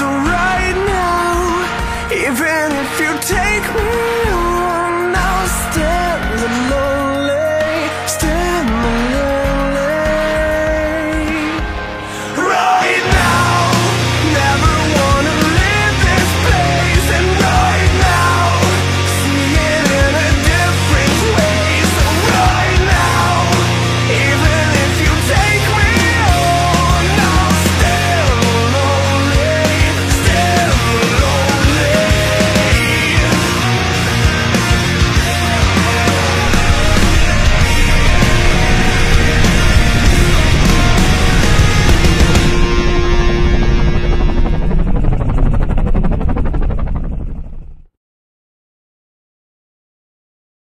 So right now, even if you take me